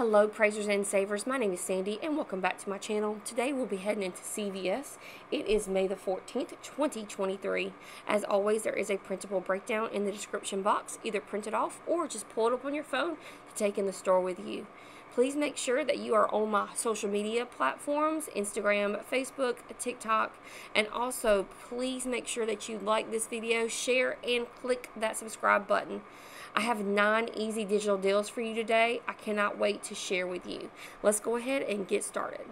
Hello praisers and savers, my name is Sandy and welcome back to my channel. Today we'll be heading into CVS. It is May the 14th, 2023. As always, there is a printable breakdown in the description box. Either print it off or just pull it up on your phone to take in the store with you. Please make sure that you are on my social media platforms, Instagram, Facebook, TikTok, and also please make sure that you like this video, share, and click that subscribe button. I have nine easy digital deals for you today. I cannot wait to share with you. Let's go ahead and get started.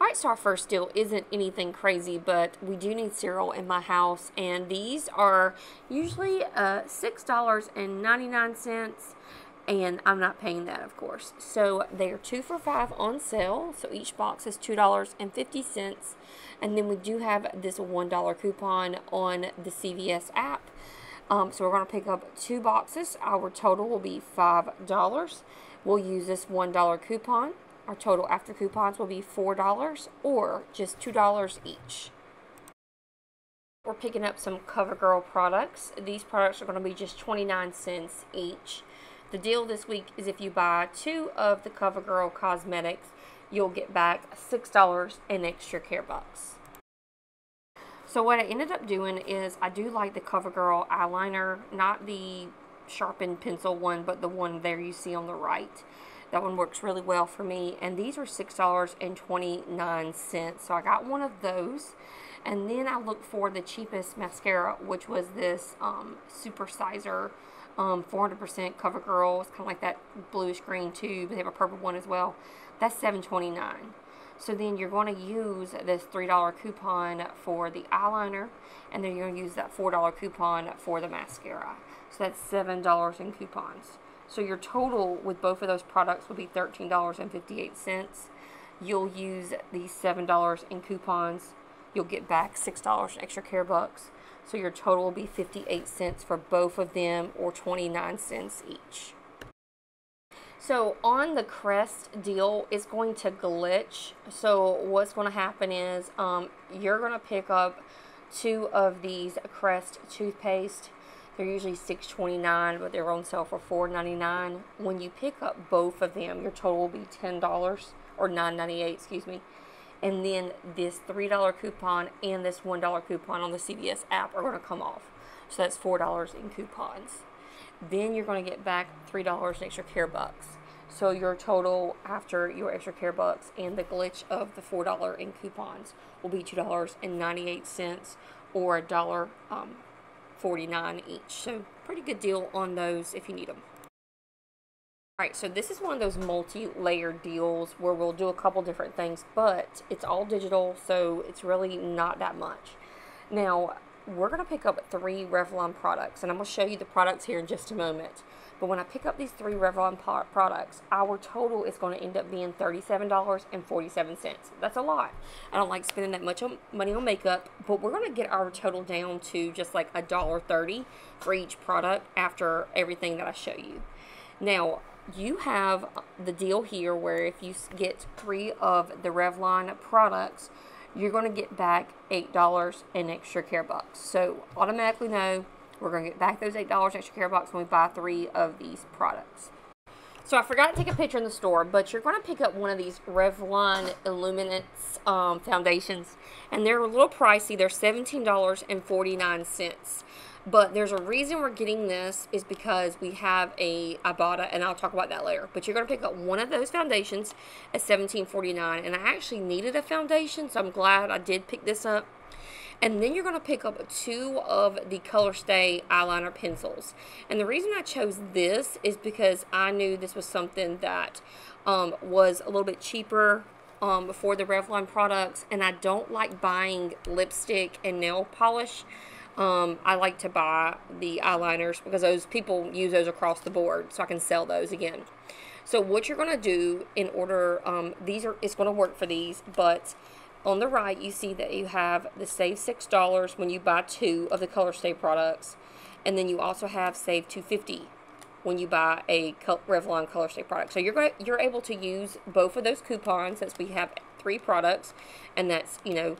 Alright, so our first deal isn't anything crazy, but we do need cereal in my house, and these are usually uh, $6.99, and I'm not paying that, of course. So they are two for five on sale, so each box is $2.50, and then we do have this $1 coupon on the CVS app. Um, so we're going to pick up two boxes. Our total will be $5. We'll use this $1 coupon. Our total after coupons will be $4 or just $2 each. We're picking up some CoverGirl products. These products are going to be just 29 cents each. The deal this week is if you buy two of the CoverGirl cosmetics, you'll get back $6 in extra care bucks. So what I ended up doing is I do like the CoverGirl eyeliner, not the sharpened pencil one, but the one there you see on the right. That one works really well for me. And these are $6.29. So I got one of those. And then I looked for the cheapest mascara, which was this um, Super Sizer um, 400% CoverGirl. It's kind of like that bluish green tube. They have a purple one as well. That's $7.29. So then you're going to use this $3 coupon for the eyeliner, and then you're going to use that $4 coupon for the mascara. So that's $7 in coupons. So your total with both of those products will be $13.58. You'll use these $7 in coupons. You'll get back $6 extra care bucks. So your total will be 58 cents for both of them or 29 cents each. So on the Crest deal, it's going to glitch. So what's going to happen is um, you're going to pick up two of these Crest toothpaste. They're usually $6.29, but they're on sale for $4.99. When you pick up both of them, your total will be $10 or $9.98, excuse me. And then this $3 coupon and this $1 coupon on the CVS app are going to come off. So that's $4 in coupons. Then you're going to get back $3 in extra care bucks. So your total after your extra care bucks and the glitch of the $4 in coupons will be $2.98 or $1.49 um, each. So pretty good deal on those if you need them. Alright, so this is one of those multi-layered deals where we'll do a couple different things, but it's all digital, so it's really not that much. Now, we're going to pick up three Revlon products, and I'm going to show you the products here in just a moment. But when I pick up these three Revlon products, our total is going to end up being $37.47. That's a lot. I don't like spending that much money on makeup, but we're going to get our total down to just like a dollar thirty for each product after everything that I show you. Now, you have the deal here where if you get three of the Revlon products, you're going to get back $8 in extra care bucks. So automatically know we're going to get back those $8 extra care bucks when we buy three of these products. So I forgot to take a picture in the store, but you're going to pick up one of these Revlon Illuminance um, foundations. And they're a little pricey. They're $17.49. But there's a reason we're getting this is because we have a Ibotta, and I'll talk about that later. But you're going to pick up one of those foundations at $17.49. And I actually needed a foundation, so I'm glad I did pick this up. And then you're going to pick up two of the Colorstay eyeliner pencils. And the reason I chose this is because I knew this was something that um, was a little bit cheaper um, for the Revlon products. And I don't like buying lipstick and nail polish. Um, I like to buy the eyeliners because those people use those across the board so I can sell those again. So what you're going to do in order, um, these are, it's going to work for these, but on the right you see that you have the save $6 when you buy two of the Color Colorstay products. And then you also have save 250 when you buy a Revlon Color Colorstay product. So you're going you're able to use both of those coupons since we have three products and that's, you know,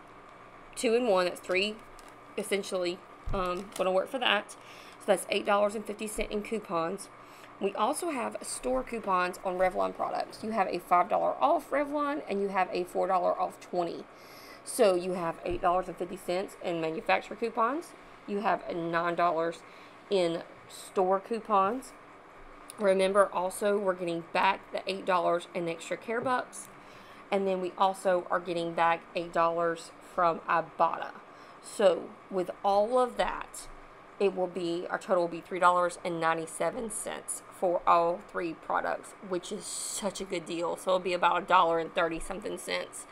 two in one, that's three essentially um, going to work for that. So that's $8.50 in coupons. We also have store coupons on Revlon products. You have a $5 off Revlon and you have a $4 off 20. So you have $8.50 in manufacturer coupons. You have $9 in store coupons. Remember also we're getting back the $8 in extra care bucks. And then we also are getting back $8 from Ibotta. So with all of that, it will be our total will be $3.97 for all three products, which is such a good deal. So it'll be about a dollar and 30 something cents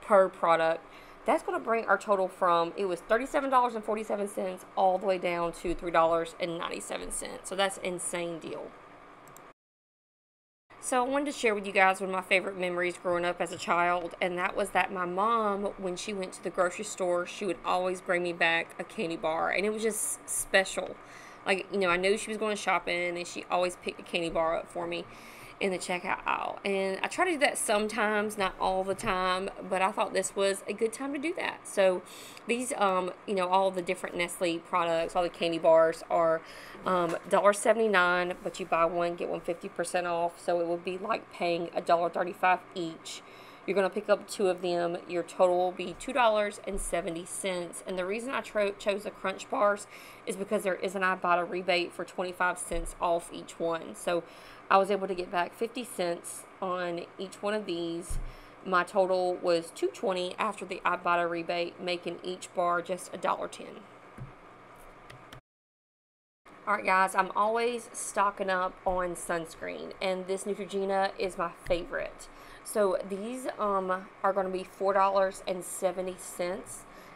per product. That's going to bring our total from it was $37.47 all the way down to $3.97. So that's insane deal. So I wanted to share with you guys one of my favorite memories growing up as a child, and that was that my mom, when she went to the grocery store, she would always bring me back a candy bar, and it was just special. Like, you know, I knew she was going shopping, and she always picked a candy bar up for me in the checkout aisle. And I try to do that sometimes, not all the time, but I thought this was a good time to do that. So these, um, you know, all the different Nestle products, all the candy bars are um, $1.79, but you buy one, get one 50% off. So it would be like paying $1.35 each. You're going to pick up two of them. Your total will be $2.70. And the reason I chose the Crunch Bars is because there is an Ibotta rebate for 25 cents off each one. So I was able to get back 50 cents on each one of these. My total was 220 after the Ibotta rebate, making each bar just $1.10. Alright guys, I'm always stocking up on sunscreen and this Neutrogena is my favorite. So these um, are going to be $4.70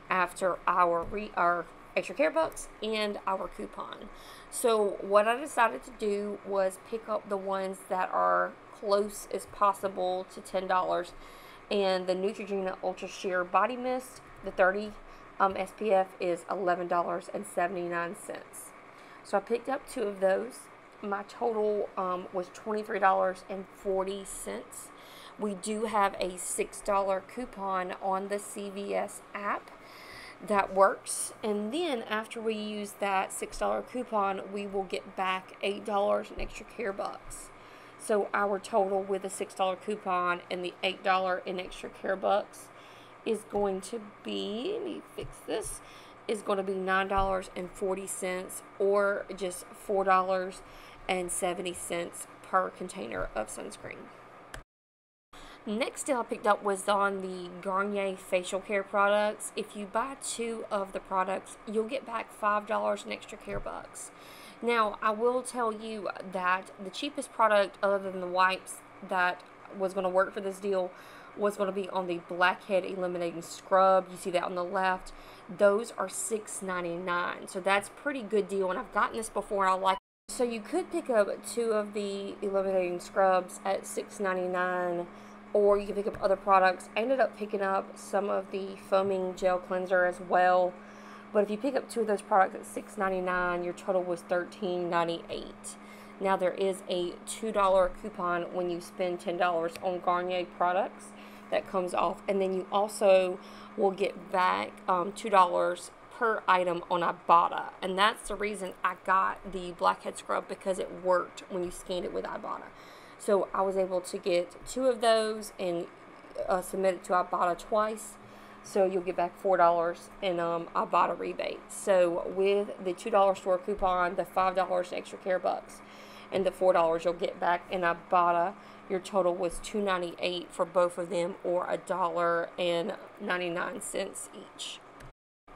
after our, re our extra care bucks and our coupon. So what I decided to do was pick up the ones that are close as possible to $10 and the Neutrogena Ultra Sheer Body Mist, the 30 um, SPF is $11.79. So I picked up two of those. My total um, was $23.40. We do have a $6 coupon on the CVS app that works. And then after we use that $6 coupon, we will get back $8 in extra care bucks. So our total with a $6 coupon and the $8 in extra care bucks is going to be, let me fix this, is going to be $9.40 or just $4.70 per container of sunscreen. Next deal I picked up was on the Garnier facial care products. If you buy two of the products, you'll get back $5 in extra care bucks. Now, I will tell you that the cheapest product other than the wipes that was going to work for this deal was going to be on the blackhead eliminating scrub. You see that on the left. Those are $6.99. So that's pretty good deal and I've gotten this before and I like it. so you could pick up two of the eliminating scrubs at $6.99 or you can pick up other products. I ended up picking up some of the foaming gel cleanser as well. But if you pick up two of those products at $6.99, your total was $13.98. Now there is a $2 coupon when you spend $10 on Garnier products that comes off. And then you also will get back um, $2 per item on Ibotta. And that's the reason I got the blackhead scrub because it worked when you scanned it with Ibotta. So I was able to get two of those and uh, submit it to Ibotta twice. So you'll get back four dollars in um, Ibotta rebate. So with the two dollar store coupon, the five dollars extra care bucks, and the four dollars you'll get back in Ibotta. Your total was two ninety eight for both of them, or a dollar and ninety nine cents each.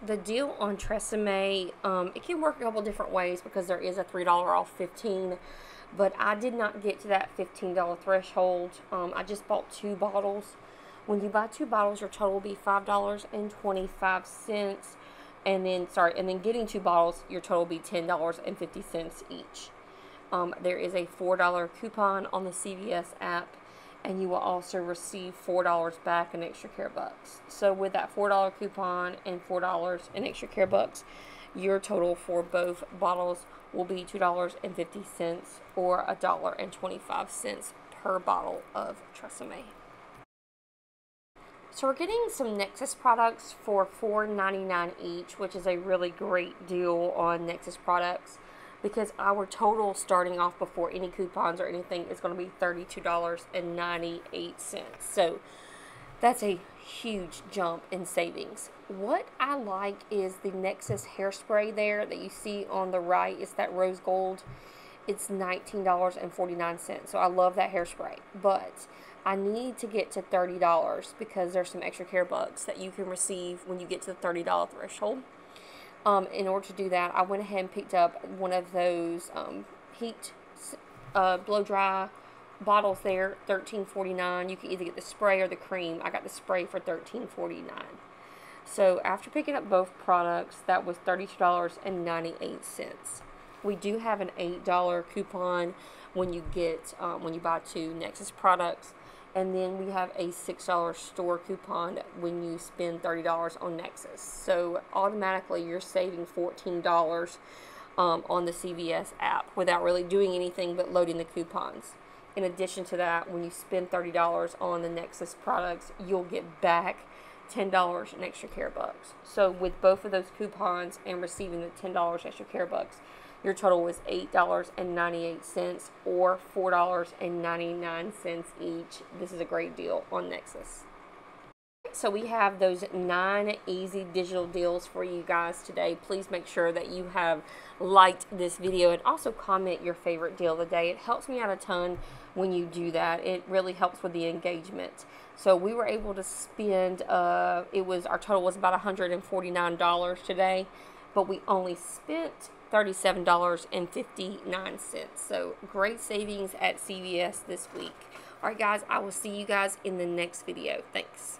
The deal on Tresemme, um, it can work a couple different ways because there is a three dollar off fifteen but I did not get to that $15 threshold. Um, I just bought two bottles. When you buy two bottles, your total will be $5.25. And then, sorry, and then getting two bottles, your total will be $10.50 each. Um, there is a $4 coupon on the CVS app, and you will also receive $4 back in extra care bucks. So, with that $4 coupon and $4 in extra care bucks, your total for both bottles will be $2.50 or $1.25 per bottle of Tresemme. So we're getting some Nexxus products for $4.99 each, which is a really great deal on Nexxus products. because our total starting off before any coupons or anything is going to be $32.98. So that's a huge jump in savings. What I like is the Nexxus hairspray there that you see on the right. It's that rose gold. It's $19.49. So I love that hairspray. But I need to get to $30 because there's some extra care bucks that you can receive when you get to the $30 threshold. Um, in order to do that, I went ahead and picked up one of those um, heat uh, blow dry bottles there, thirteen forty nine. You can either get the spray or the cream. I got the spray for thirteen forty nine. So after picking up both products, that was thirty two dollars and ninety eight cents. We do have an eight dollar coupon when you get um, when you buy two Nexxus products and then we have a $6 store coupon when you spend $30 on Nexxus. So automatically you're saving $14 um, on the CVS app without really doing anything but loading the coupons. In addition to that, when you spend $30 on the Nexxus products, you'll get back $10 in extra care bucks. So with both of those coupons and receiving the $10 extra care bucks, your total was $8.98 or $4.99 each. This is a great deal on Nexxus. So we have those nine easy digital deals for you guys today. Please make sure that you have liked this video and also comment your favorite deal of the day. It helps me out a ton when you do that. It really helps with the engagement. So we were able to spend, uh, it was, our total was about $149 today, but we only spent $37.59. So great savings at CVS this week. Alright guys, I will see you guys in the next video. Thanks.